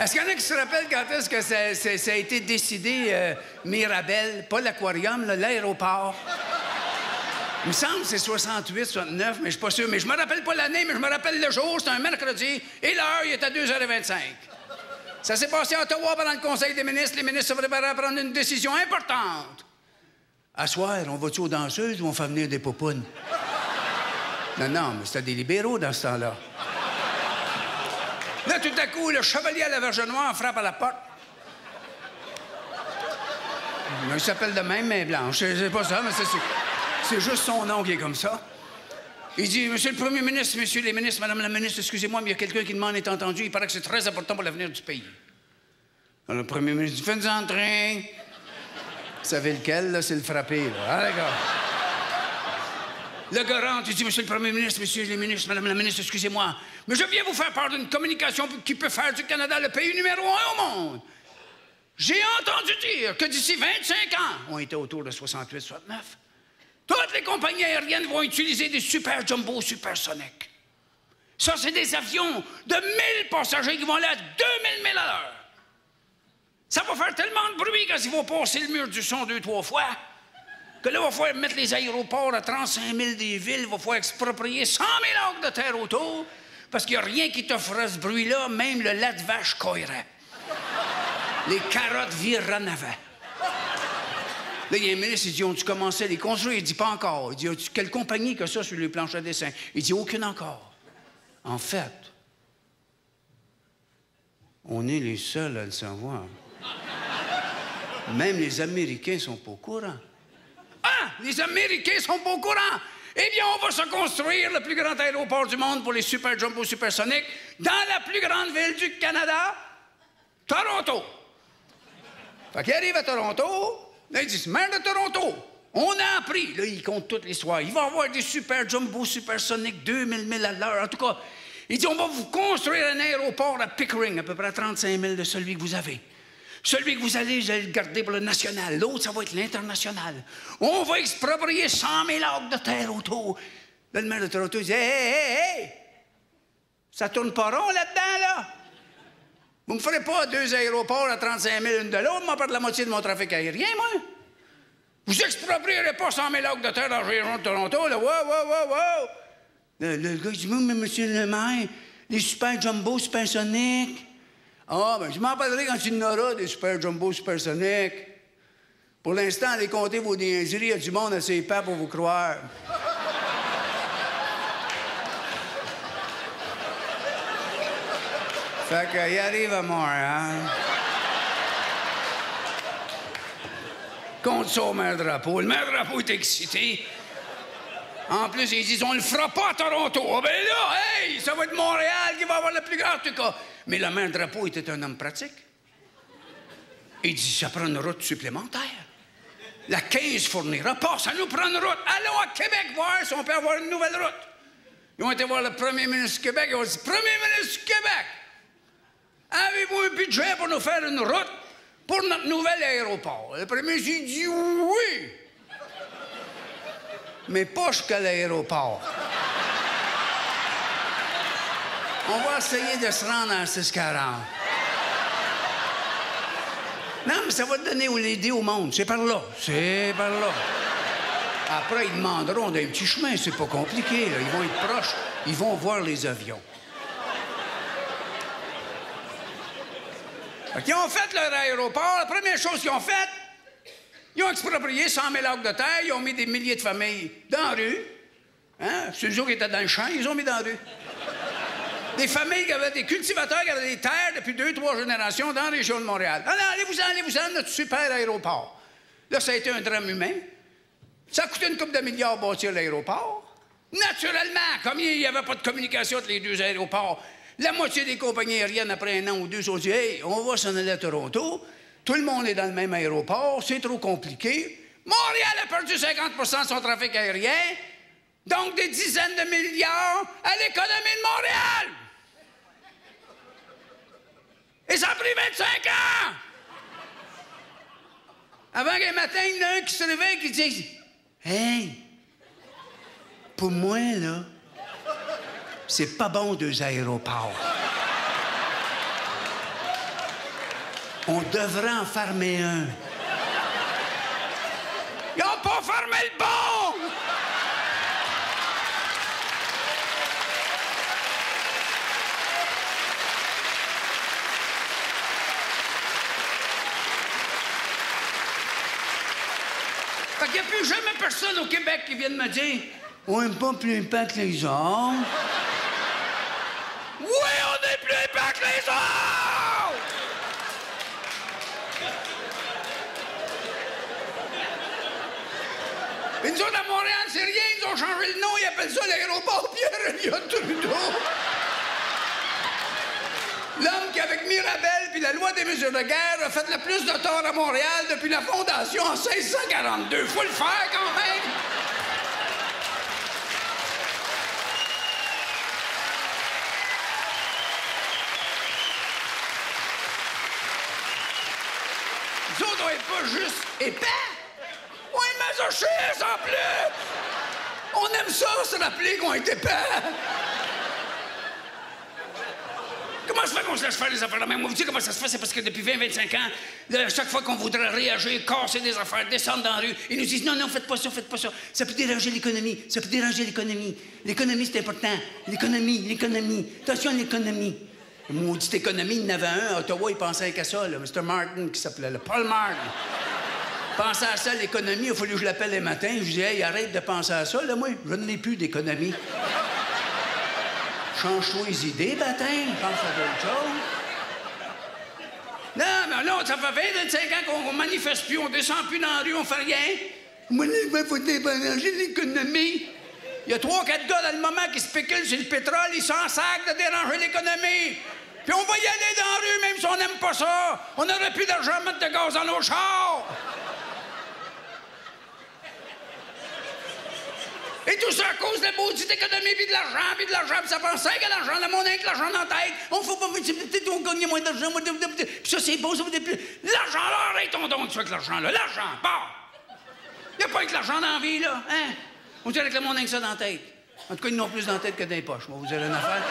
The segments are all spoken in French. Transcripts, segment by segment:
Est-ce qu'il y en a qui se rappellent quand est-ce que ça, a été décidé, euh, Mirabel, pas l'aquarium, l'aéroport? Il me semble que c'est 68, 69, mais je suis pas sûr. Mais je me rappelle pas l'année, mais je me rappelle le jour, c'était un mercredi, et l'heure, il était à 2h25. Ça s'est passé à Ottawa pendant le Conseil des ministres. Les ministres se préparaient à prendre une décision importante. À soir, on va-tu aux danseuses ou on fait venir des popounes? Non, non, mais c'était des libéraux dans ce temps-là. Là, tout à coup, le chevalier à la Verge Noire frappe à la porte. Il s'appelle de même, mais blanche. C'est pas ça, mais c'est- juste son nom qui est comme ça. Il dit, Monsieur le Premier ministre, Monsieur les ministres, Madame la ministre, excusez-moi, mais il y a quelqu'un qui demande est entendu. Il paraît que c'est très important pour l'avenir du pays. Alors, le Premier ministre dit, faites entrer. Vous savez lequel, là? C'est le frappé, là. Ah, d'accord. Le rentre, il dit, Monsieur le Premier ministre, Monsieur les ministres, Madame la ministre, excusez-moi, mais je viens vous faire part d'une communication qui peut faire du Canada le pays numéro un au monde. J'ai entendu dire que d'ici 25 ans, on était autour de 68, 69, toutes les compagnies aériennes vont utiliser des super jumbo supersoniques. Ça, c'est des avions de 1000 passagers qui vont aller à 2000 000 à l'heure. Ça va faire tellement de bruit quand ils vont passer le mur du son deux, trois fois, que là, il va falloir mettre les aéroports à 35 000 des villes, il va falloir exproprier 100 000 acres de terre autour, parce qu'il n'y a rien qui te fera ce bruit-là, même le lait de vache coillerait. Les carottes virent en avant. Là, il y a un ministre, il dit Ont-tu commencé à les construire? Il dit Pas encore. Il dit quelle compagnie que ça sur les planches à dessin? Il dit Aucune encore. En fait, on est les seuls à le savoir. Même les Américains sont pas au courant. Les Américains sont pas au courant. Eh bien, on va se construire le plus grand aéroport du monde pour les super jumbo supersoniques dans la plus grande ville du Canada, Toronto. Fait qu'il arrive à Toronto, là, il dit, maire de Toronto, on a appris, là, il compte toute l'histoire, il va avoir des super jumbo supersoniques, 2000 000 à l'heure, en tout cas. Il dit, on va vous construire un aéroport à Pickering, à peu près à 35 000 de celui que vous avez. Celui que vous allez, vous allez le garder pour le national. L'autre, ça va être l'international. On va exproprier 100 000 acres de terre autour. Là, le maire de Toronto, dit, hé, hé, hé, ça tourne pas rond là-dedans, là? Vous me ferez pas deux aéroports à 35 000 une de l'autre, moi, perdre la moitié de mon trafic aérien, moi. Vous exproprierez pas 100 000 acres de terre dans la région de Toronto, là. Wow, wow, wow, wow. Le, gars, dit, mais monsieur le maire, les super jumbo supersoniques. Ah, ben, je m'en parlerai quand il y des super jumbo supersoniques. Pour l'instant, allez compter vos niaiseries, il y a du monde assez épais pour vous croire. Fait qu'il arrive à Montréal. Compte ça au maire drapeau. Le maire drapeau est excité. En plus, ils disent on le fera pas à Toronto. Ah ben là, hey, ça va être Montréal qui va avoir le plus grand, en. Mais le maire drapeau était un homme pratique. Il dit ça prend une route supplémentaire. La 15 fournira pas, ça nous prend une route. Allons à Québec voir si on peut avoir une nouvelle route. Ils ont été voir le premier ministre du Québec. Ils ont dit Premier ministre du Québec, avez-vous un budget pour nous faire une route pour notre nouvel aéroport? Le premier ministre dit oui. Mais pas jusqu'à l'aéroport. On va essayer de se rendre à 640. Non, mais ça va te donner l'idée au monde. C'est par là. C'est par là. Après, ils demanderont d'un petit chemin. C'est pas compliqué. Ils vont être proches. Ils vont voir les avions. Qu'ils ont fait leur aéroport. La première chose qu'ils ont faite, ils ont exproprié 100 000 acres de terre. Ils ont mis des milliers de familles dans la rue. Hein? C'est eux autres qui étaient dans le champ. Ils ont mis dans la rue. Des familles qui avaient des cultivateurs qui avaient des terres depuis deux, trois générations dans la région de Montréal. Allez-vous-en, allez-vous-en, notre super aéroport. Là, ça a été un drame humain. Ça a coûté une couple de milliards bâtir l'aéroport. Naturellement, comme il n'y avait pas de communication entre les deux aéroports, la moitié des compagnies aériennes, après un an ou deux, se sont dit Hey, on va s'en aller à Toronto. Tout le monde est dans le même aéroport, c'est trop compliqué. Montréal a perdu 50 de son trafic aérien, donc des dizaines de milliards à l'économie de Montréal. Et ça a pris 25 ans! Avant qu'un matin, il y en a un qui se réveille et qui dit Hey, pour moi, là, c'est pas bon deux aéroports. On devrait en farmer un. Ils n'ont pas fermé le bon! Fait qu'il n'y a plus jamais personne au Québec qui vienne me dire On n'est pas plus épais que les autres. oui, on est plus épais que les autres! Et nous autres, à Montréal, c'est rien. Ils ont changé le nom. Ils appellent ça l'aéroport Pierre-Éliott Trudeau. L'homme qui, avec Puis la loi des mesures de guerre, a fait le plus de tort à Montréal depuis la fondation en 1642. Faut le faire quand même! Nous autres, on est pas juste épais. On est masochistes en plus! On aime ça, se rappeler qu'on est épais! Comment se fait qu'on se laisse faire les affaires de même? Vous dites comment ça se fait? C'est parce que depuis 20-25 ans, là, chaque fois qu'on voudrait réagir, casser des affaires, descendre dans la rue, ils nous disent non, non, faites pas ça, faites pas ça. Ça peut déranger l'économie. Ça peut déranger l'économie. L'économie, c'est important. L'économie, l'économie. Attention à l'économie. Maudite économie, il y en avait un. À Ottawa, il pensait qu'à ça, là. Mr. Martin, qui s'appelait Paul Martin. Pensait à ça, l'économie. Il a fallu que je l'appelle les matins. Je disais, hey, arrête de penser à ça, là, moi. Je n'ai plus d'économie. Change-toi les idées, bâtin. Pense à d'autres choses. Non, mais là, ça fait 20, 25 ans qu'on manifeste plus, on descend plus dans la rue, on fait rien. Moi, il faut déranger l'économie. Il y a trois, quatre gars dans le moment qui spéculent sur le pétrole, ils s'en sacrent de déranger l'économie. Puis on va y aller dans la rue, même si on n'aime pas ça. On n'aurait plus d'argent à mettre de gaz dans nos chars. Et tout ça à cause de la maudite économie, puis de l'argent, puis de l'argent, puis ça prend cinq à l'argent, le monde avec l'argent dans la tête. On faut pas, on gagne moins d'argent, puis ça c'est beau, ça vous plus. L'argent, là, arrêtons donc avec l'argent, là. L'argent, bon. Il n'y a pas avec l'argent dans la vie, là, hein? On dirait que le monde a que ça dans la tête. En tout cas, ils n'ont plus dans la tête que dans les poches. Moi, vous avez une affaire.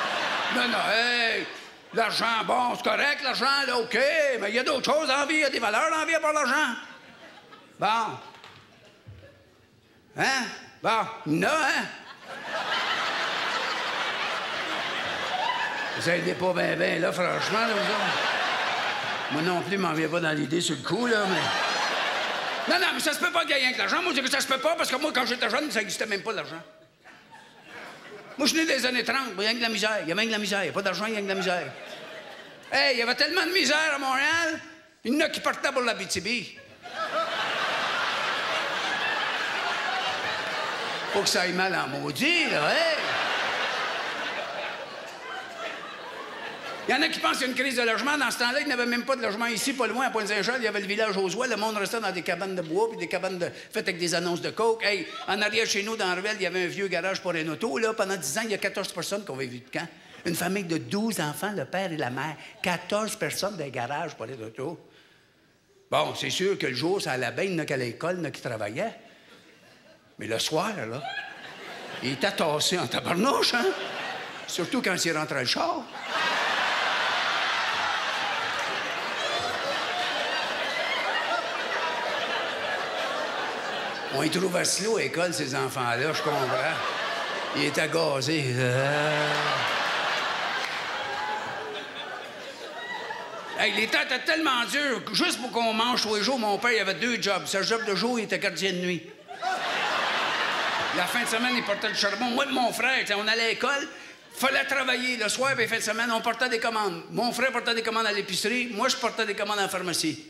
Non, non, hey! L'argent, bon, c'est correct, l'argent, là, OK, mais il y a d'autres choses la vie, il y a des valeurs la vie à part l'argent. Bon. Hein? Bon, non, hein? Vous aidez pas bien, bien, là, franchement, là, vous autres. Moi non plus, m'en viens pas dans l'idée sur le coup, là, mais. Non, non, mais ça se peut pas gagner avec l'argent. Moi, je dis que ça se peut pas parce que moi, quand j'étais jeune, ça n'existait même pas l'argent. Moi, je suis né des années 30, il y a de la misère. Il y a même de la misère. N'y pas d'argent, il y a de la misère. Hey, il y avait tellement de misère à Montréal, il y en a qui partaient pour la BTB. Faut que ça aille mal en maudit, là, hey! Il y en a qui pensent qu'il y a une crise de logement. Dans ce temps-là, il n'y avait même pas de logement ici, pas loin, à Pointe-Saint-Jean. Il y avait le village aux oies. Le monde restait dans des cabanes de bois puis des cabanes faites avec des annonces de coke. Hey, en arrière chez nous, dans Revel, il y avait un vieux garage pour un auto. Là, pendant 10 ans, il y a 14 personnes qui ont vécu de camp. Une famille de 12 enfants, le père et la mère. 14 personnes dans un garage pour les autos. Bon, c'est sûr que le jour, ça allait bien, il y en a qu'à l'école, il y en a qui travaillaient. Mais le soir, là, il était tassé en tabarnouche, hein? Surtout quand il rentrait le char. On y trouve assis à l'école, ces enfants-là, je comprends. Il est agazé. Hey, les temps étaient tellement durs juste pour qu'on mange tous les jours, mon père il avait deux jobs. Sa job de jour, il était gardien de nuit. La fin de semaine, il portait le charbon. Moi et mon frère, on allait à l'école, fallait travailler le soir et fin de semaine, on portait des commandes. Mon frère portait des commandes à l'épicerie, moi je portais des commandes à la pharmacie.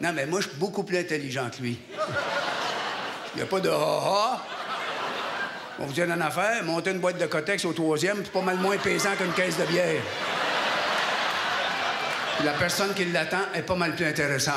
Non, mais moi je suis beaucoup plus intelligent que lui. Il n'y a pas de ha-ha. On vous dit une affaire, monter une boîte de Cotex au troisième, c'est pas mal moins pesant qu'une caisse de bière. La personne qui l'attend est pas mal plus intéressante.